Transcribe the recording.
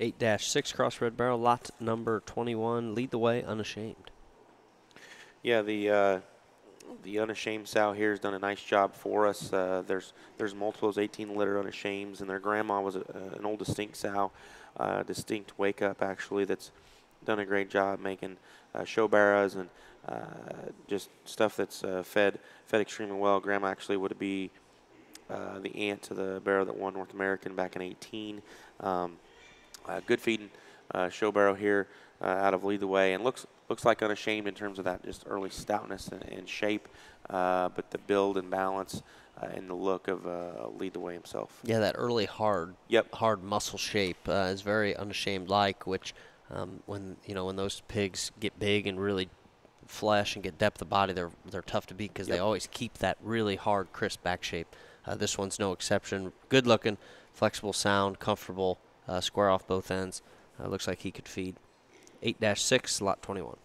8-6 crossbred barrel, lot number 21. Lead the way, unashamed. Yeah, the uh, the unashamed sow here has done a nice job for us. Uh, there's there's multiple 18 litter unashamed, and their grandma was a, an old distinct sow, uh, distinct wake up actually. That's done a great job making uh, show barrows and uh, just stuff that's uh, fed fed extremely well. Grandma actually would be uh, the aunt to the barrow that won North American back in 18. Um, good feeding show barrow here out of Lead the Way, and looks looks like unashamed in terms of that just early stoutness and, and shape, uh, but the build and balance uh, and the look of uh, Lead the Way himself. Yeah, that early hard, yep. hard muscle shape uh, is very unashamed like, which um, when you know when those pigs get big and really flesh and get depth of body, they're they're tough to beat because yep. they always keep that really hard, crisp back shape. Uh, this one's no exception. Good looking, flexible sound, comfortable, uh, Uh, square off both ends. Uh, looks like he could feed. 8-6, lot 21.